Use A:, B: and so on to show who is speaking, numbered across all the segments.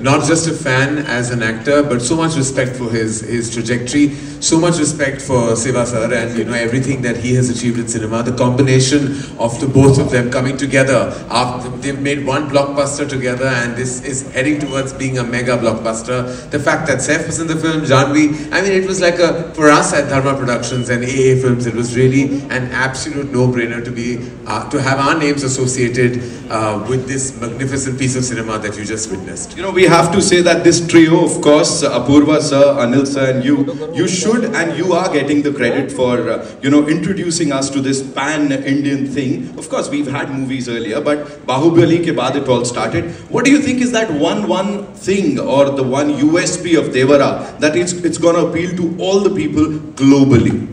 A: not just a fan as an actor, but so much respect for his his trajectory, so much respect for Siva sir and you know everything that he has achieved in cinema. The combination of the both of them coming together, after they've made one blockbuster together, and this is heading towards being a mega blockbuster. The fact that Saif was in the film, Janhvi, I mean, it was like a for us at Dharma Productions and AA Films, it was really an absolute no-brainer to be uh, to have our names associated uh, with this magnificent piece of cinema that you just witnessed.
B: You know, we have to say that this trio, of course, Apurva sir, Anil sir, and you, you should and you are getting the credit for, uh, you know, introducing us to this pan-Indian thing. Of course, we've had movies earlier, but Bahubali ke baad it all started. What do you think is that one one thing or the one USP of Devara that it's, it's going to appeal to all the people globally?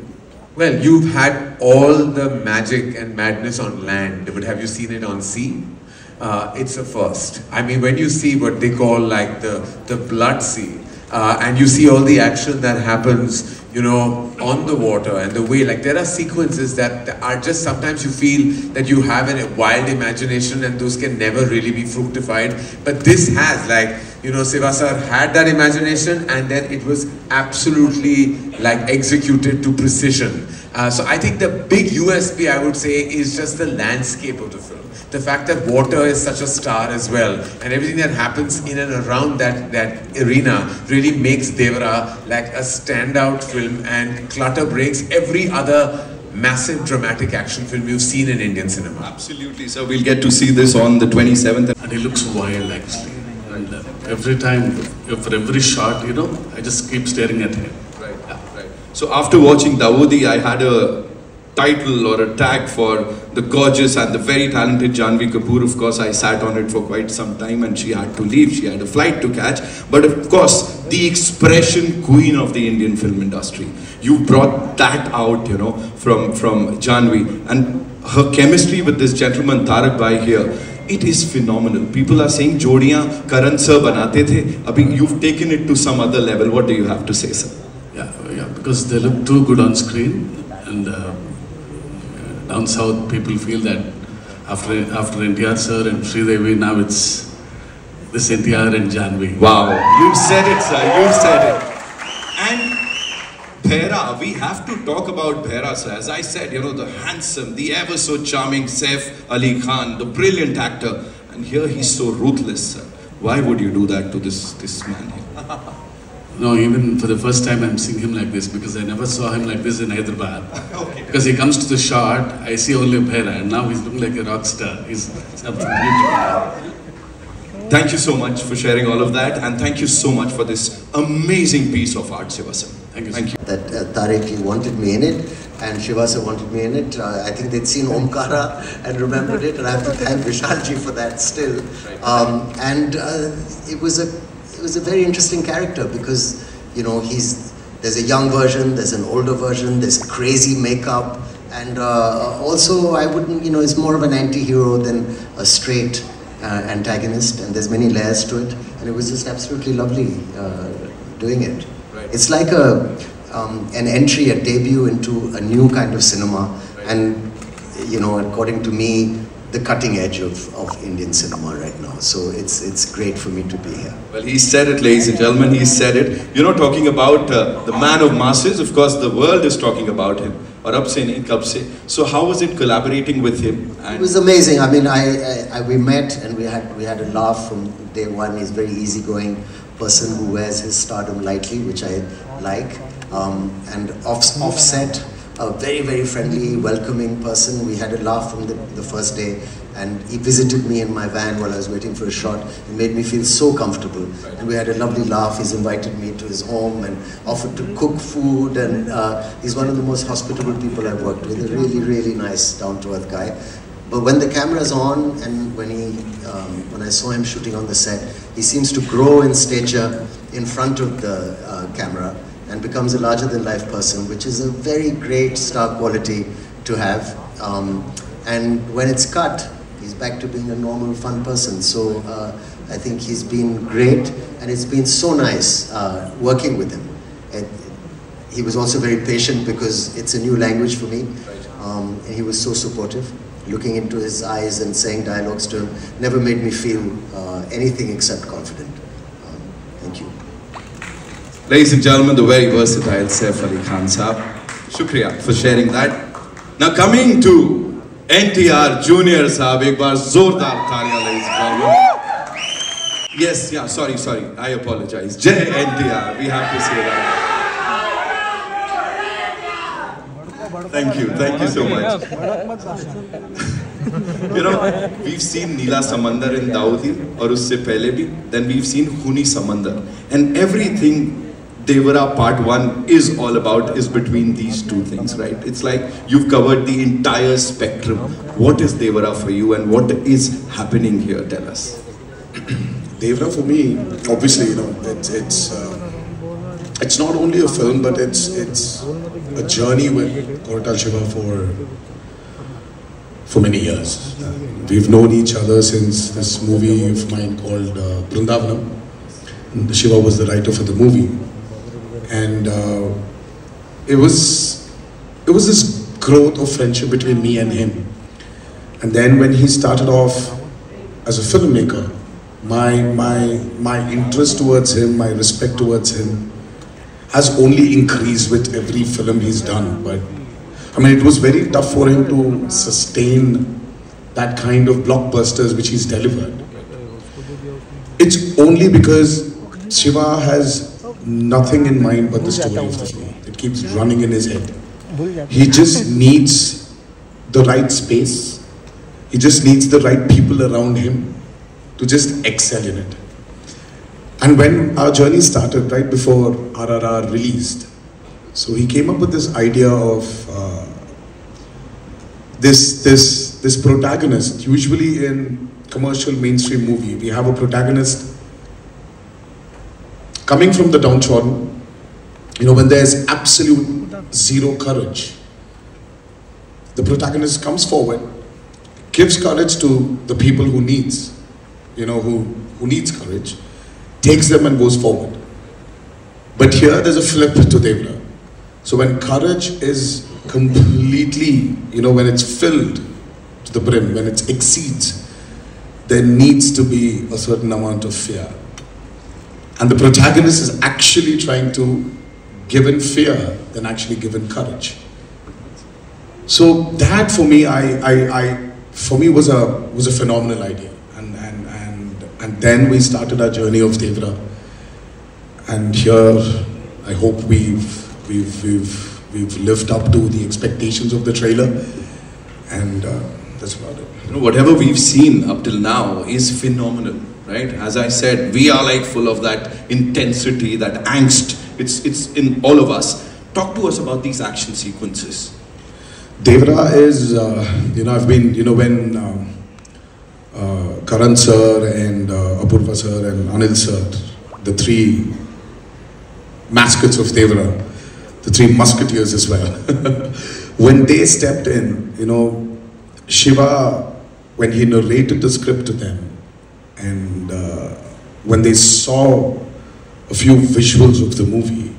A: Well, you've had all the magic and madness on land, but have you seen it on sea? Uh, it's a first. I mean, when you see what they call like the, the blood sea, uh, and you see all the action that happens, you know, on the water and the way, like there are sequences that are just sometimes you feel that you have a wild imagination and those can never really be fructified. But this has like, you know, Siva sir had that imagination and then it was absolutely like executed to precision. Uh, so I think the big USP I would say is just the landscape of the film. The fact that water is such a star as well and everything that happens in and around that, that arena really makes Devara like a standout film and clutter breaks every other massive dramatic action film you've seen in Indian cinema.
B: Absolutely, so we'll get to see this on the 27th.
C: And he looks wild actually. And uh, every time, for every shot, you know, I just keep staring at him.
B: Right, yeah. right. So after watching Daavudi, I had a title or a tag for the gorgeous and the very talented Janhvi Kapoor. Of course, I sat on it for quite some time and she had to leave. She had a flight to catch. But of course, the expression queen of the Indian film industry. You brought that out, you know, from, from Janhvi. And her chemistry with this gentleman, Tarak Bhai here, it is phenomenal. People are saying jodiyan Karan sir banate the. Abhi, you've taken it to some other level. What do you have to say, sir?
C: Yeah, yeah, because they look too good on screen and uh, down south people feel that after after NTR sir and Sri Sridevi now it's this NTR and Janhvi.
B: Wow, you said it sir, you said it. And Bhaira, we have to talk about Bhaira sir. As I said, you know, the handsome, the ever so charming Saif Ali Khan, the brilliant actor. And here he's so ruthless sir. Why would you do that to this, this man here?
C: No, even for the first time I'm seeing him like this because I never saw him like this in Hyderabad. okay. Because he comes to the shot, I see only a Bhaira and now he's looking like a rock star. He's something beautiful.
B: Thank you so much for sharing all of that and thank you so much for this amazing piece of art, Shivasam.
C: Thank you.
B: Thank you.
D: That uh, Tarak wanted me in it and Shivasa wanted me in it. Uh, I think they'd seen Omkara and remembered it and I have to thank Vishalji for that still. Um, and uh, it was a it was a very interesting character because, you know, he's, there's a young version, there's an older version, there's crazy makeup, and uh, also I wouldn't, you know, it's more of an anti-hero than a straight uh, antagonist, and there's many layers to it, and it was just absolutely lovely uh, doing it. Right. It's like a, um, an entry, a debut into a new kind of cinema, right. and, you know, according to me, the cutting edge of, of Indian cinema right now. So it's, it's great for me to be here.
B: Well, he said it, ladies and gentlemen, he said it. You're not talking about uh, the man of masses, of course, the world is talking about him. Or ab se nahi, kab se. So how was it collaborating with him?
D: And it was amazing. I mean, I, I, I, we met and we had, we had a laugh from day one. He's a very easygoing person who wears his stardom lightly, which I like. Um, and off, offset, a very, very friendly, welcoming person. We had a laugh from the, the first day and he visited me in my van while I was waiting for a shot. It made me feel so comfortable. And we had a lovely laugh. He's invited me to his home and offered to cook food. And uh, he's one of the most hospitable people I've worked with. A really, really nice, down-to-earth guy. But when the camera's on and when he, um, when I saw him shooting on the set, he seems to grow in stature in front of the uh, camera and becomes a larger than life person, which is a very great star quality to have. Um, and when it's cut, he's back to being a normal, fun person. So uh, I think he's been great, and it's been so nice uh, working with him. And he was also very patient because it's a new language for me, um, and he was so supportive. looking into his eyes and saying dialogues to him never made me feel uh, anything except confident.
B: Ladies and gentlemen, the very versatile Saif Ali Khan Saab. Shukriya for sharing that. Now coming to NTR Junior Saab, ek baar zordar taaliyan, ladies and gentlemen. Yes, yeah, sorry, sorry. I apologize. Jai NTR, we have to say that. Thank you, thank you so much. you know, we've seen Neela Samandar in Daavudi, or usse pehle bhi. Then we've seen Huni Samandar. And everything Devara Part 1 is all about is between these two things, right? It's like you've covered the entire spectrum. What is Devara for you and what is happening here? Tell us.
E: Devara for me, obviously, you know, it's it's uh, it's not only a film, but it's it's a journey with Koratala Shiva for for many years. We've known each other since this movie of mine called uh, Brindavanam. Shiva was the writer for the movie, and uh, it was it was this growth of friendship between me and him. And then when he started off as a filmmaker, my my my interest towards him, my respect towards him, has only increased with every film he's done. But I mean, it was very tough for him to sustain that kind of blockbusters which he's delivered. It's only because Shiva has nothing in mind but the story of the film. It keeps running in his head. He just needs the right space. He just needs the right people around him to just excel in it. And when our journey started, right before RRR released, so he came up with this idea of uh, this this this protagonist. Usually in commercial mainstream movie, we have a protagonist coming from the downtrodden. You know, when there's absolute zero courage, the protagonist comes forward, gives courage to the people who needs, you know, who, who needs courage, takes them and goes forward. But here there's a flip to Devara. So when courage is completely, you know, when it's filled to the brim, when it exceeds, there needs to be a certain amount of fear. And the protagonist is actually trying to give in fear than actually give in courage. So that for me, I, I, I for me was a was a phenomenal idea. And and and and then we started our journey of Devara. And here I hope we've we've we've we've lived up to the expectations of the trailer. And uh, that's about it.
B: You know, whatever we've seen up till now is phenomenal, right? As I said, we are like full of that intensity, that angst. It's it's in all of us. Talk to us about these action sequences.
E: Devara is, uh, you know, I've been, you know, when um, uh, Karan sir and uh, Apurva sir and Anil sir, the three mascots of Devara, the three musketeers as well, when they stepped in, you know, Shiva, when he narrated the script to them, and uh, when they saw a few visuals of the movie,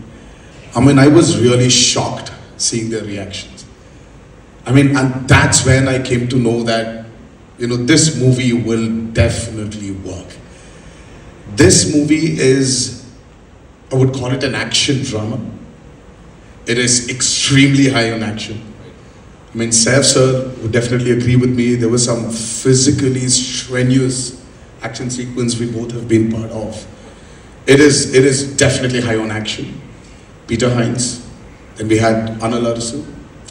E: I mean, I was really shocked seeing their reactions. I mean, and that's when I came to know that, you know, this movie will definitely work. This movie is, I would call it an action drama. It is extremely high on action. I mean, Saif sir would definitely agree with me. There was some physically strenuous action sequence we both have been part of. It is, it is definitely high on action. Peter Hein, then we had Anal Arasu,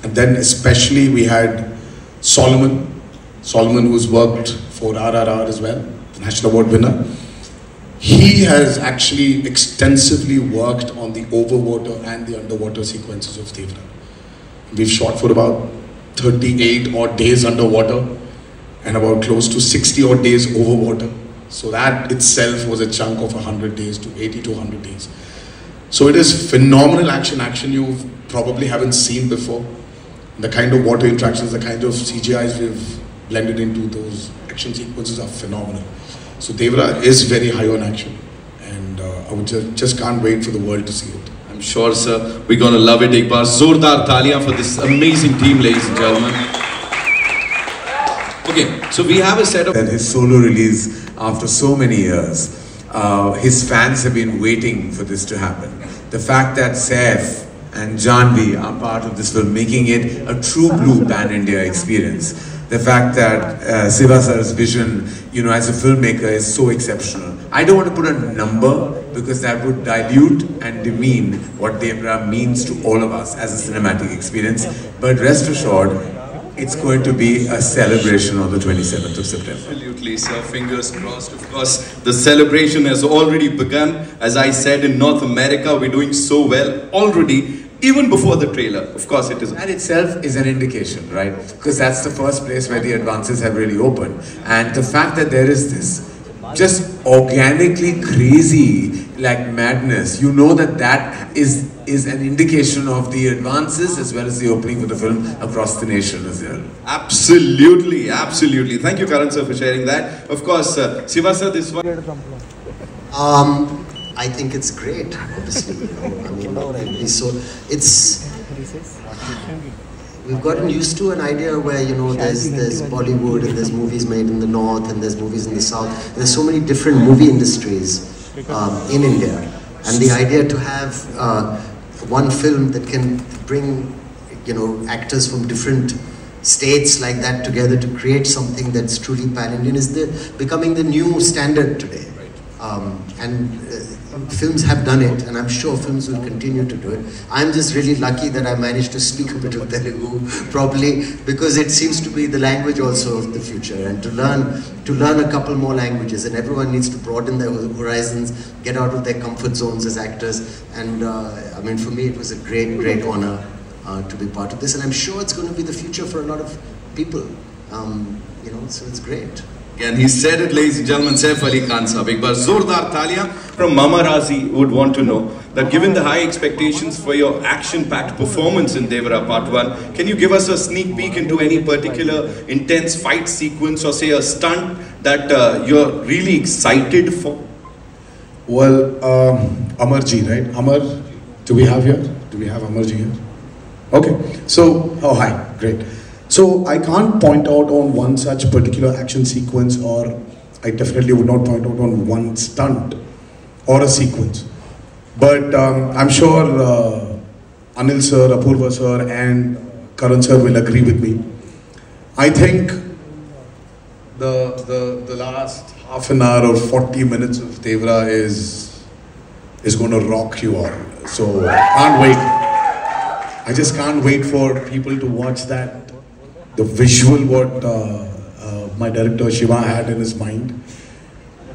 E: and then especially we had Solomon, Solomon who's worked for RRR as well, National Award winner. He has actually extensively worked on the overwater and the underwater sequences of Devara. We've shot for about 38 odd days underwater and about close to 60 odd days over water. So that itself was a chunk of 100 days to 80 to 100 days. So it is phenomenal action, action you probably haven't seen before. The kind of water interactions, the kind of CGIs we've blended into those action sequences are phenomenal. So Devara is very high on action and uh, I would just, just can't wait for the world to see it.
B: I'm sure, sir, we're gonna love it. Ek baar zordar taliyan for this amazing team, ladies and gentlemen. So we have a set of
A: And his solo release after so many years. Uh, his fans have been waiting for this to happen. The fact that Saif and Janhvi are part of this film, making it a true blue pan-India experience. The fact that uh, Siva sir's vision, you know, as a filmmaker is so exceptional. I don't want to put a number because that would dilute and demean what Devara means to all of us as a cinematic experience. But rest assured, it's going to be a celebration on the 27th of September.
B: Absolutely, sir. Fingers crossed. Of course, the celebration has already begun. As I said, in North America, we're doing so well already, even before the trailer. Of course, it is.
A: That itself is an indication, right? Because that's the first place where the advances have really opened. And the fact that there is this just organically crazy like madness, you know that that is is an indication of the advances as well as the opening for the film across the nation as well.
B: Absolutely, absolutely. Thank you, Karan sir, for sharing that. Of course, uh, Siva sir, this one.
D: Um, I think it's great, obviously. You know, I mean, it's so it's we've gotten used to an idea where you know there's there's Bollywood and there's movies made in the north and there's movies in the south. There's so many different movie industries um, in India, and the idea to have uh, one film that can bring you know actors from different states like that together to create something that's truly pan-Indian is the becoming the new standard today. Um, and uh, films have done it, and I'm sure films will continue to do it. I'm just really lucky that I managed to speak a bit of Telugu probably because it seems to be the language also of the future. And to learn to learn a couple more languages, and everyone needs to broaden their horizons, get out of their comfort zones as actors. And uh, I mean, for me, it was a great, great honor uh, to be part of this, and I'm sure it's going to be the future for a lot of people. Um, you know, so it's great.
B: And he said it, ladies and gentlemen, Saif Ali Khan Sahib. Ek zordar taliyan from Mama Razi would want to know that given the high expectations for your action-packed performance in Devara Part 1, can you give us a sneak peek into any particular intense fight sequence or say a stunt that uh, you're really excited for?
E: Well, um, Amarji, right? Amar, do we have here? Do we have Amarji here? Okay, so, oh hi, great. So I can't point out on one such particular action sequence or I definitely would not point out on one stunt or a sequence. But um, I'm sure uh, Anil sir, Apurva sir and Karan sir will agree with me. I think the, the, the last half an hour or 40 minutes of Devara is, is going to rock you all. So I can't wait. I just can't wait for people to watch that. The visual what uh, uh, my director Shiva had in his mind.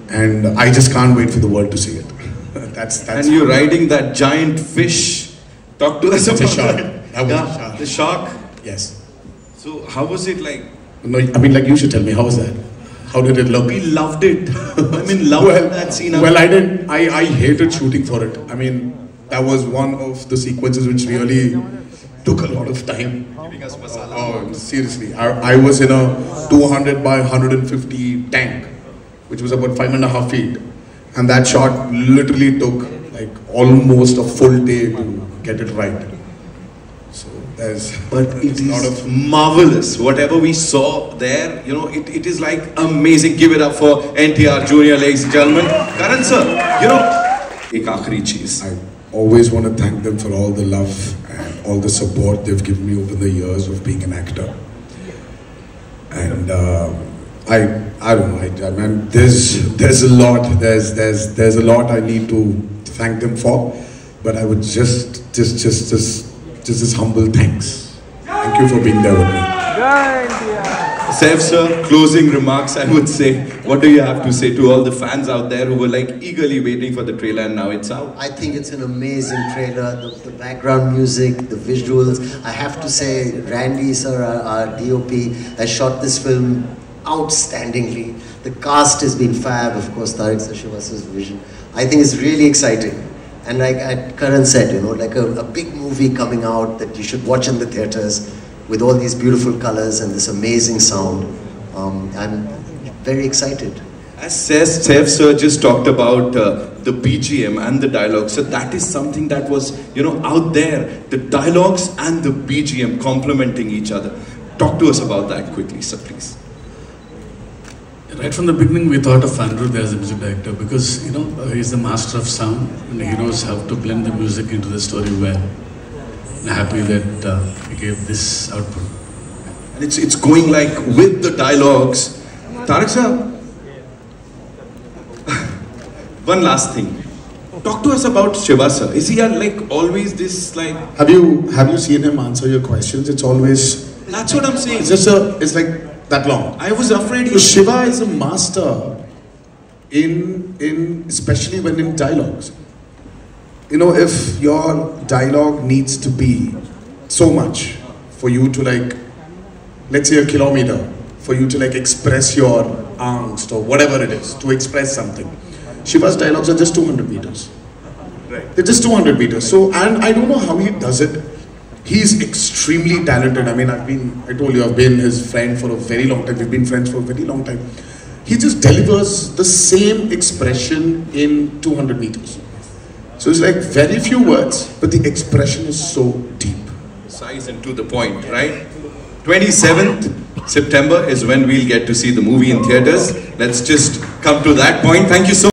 E: And I just can't wait for the world to see it. that's, that's
B: and you're riding that giant fish. Talk to us about
E: shark.
B: that.
E: That was a
B: Yeah,
E: shark.
B: The shark.
E: Yes.
B: So how was it like?
E: No, I mean, like you should tell me, how was that? How did it look?
B: We loved it. I mean, loved
E: well,
B: that scene.
E: Well, I didn't. I, I hated shooting for it. I mean, that was one of the sequences which really took a lot of time.
B: Giving us masala.
E: Oh, seriously. I, I was in a 200 by 150 tank, which was about five and a half feet. And that shot literally took like almost a full day to get it right. So there's
B: But it
E: a lot
B: is
E: of
B: marvelous. Whatever we saw there, you know, it, it is like amazing. Give it up for NTR Junior, ladies and gentlemen. Karan sir, you know, एक आखिरी चीज
E: I always want to thank them for all the love and all the support they've given me over the years of being an actor. And uh, I, I don't know. I, I mean, there's there's a lot. There's there's there's a lot I need to thank them for. But I would just just just just just this humble thanks. Thank you for being there with me.
B: Saif sir, closing remarks, I would say. What do you have to say to all the fans out there who were like eagerly waiting for the trailer and now it's out?
D: I think it's an amazing trailer. The, the background music, the visuals. I have to say, Randy, sir, our, our DOP, has shot this film outstandingly. The cast has been fab, of course, Tarak Sashivas's vision. I think it's really exciting. And like Karan said, you know, like a, a big movie coming out that you should watch in the theaters with all these beautiful colors and this amazing sound. Um, I'm very excited.
B: As says Saif sir just talked about uh, the BGM and the dialogue. So that is something that was, you know, out there. The dialogues and the BGM complementing each other. Talk to us about that quickly, sir, please.
C: Right from the beginning, we thought of Anirudh as a music director because you know uh, he's the master of sound and he knows how to blend the music into the story well. I'm happy that uh, he gave this output.
B: And it's, it's going like with the dialogues. Tarak sir, one last thing. Talk to us about Shiva sir. Is he like always this like?
E: Have you have you seen him answer your questions? It's always
B: That's what I'm saying.
E: it's just a it's like that long.
B: I was afraid
E: So. Shiva is a master in in especially when in dialogues. You know, if your dialogue needs to be so much for you to like, let's say a kilometer, for you to like express your angst or whatever it is, to express something. Shiva's dialogues are just 200 meters.
B: Right.
E: They're just 200 meters. So, and I don't know how he does it. He's extremely talented. I mean, I've been, I told you, I've been his friend for a very long time. We've been friends for a very long time. He just delivers the same expression in 200 meters. So it's like very few words, but the expression is so deep.
B: Size and to the point, right? 27th September is when we'll get to see the movie in theaters. Let's just come to that point. Thank you so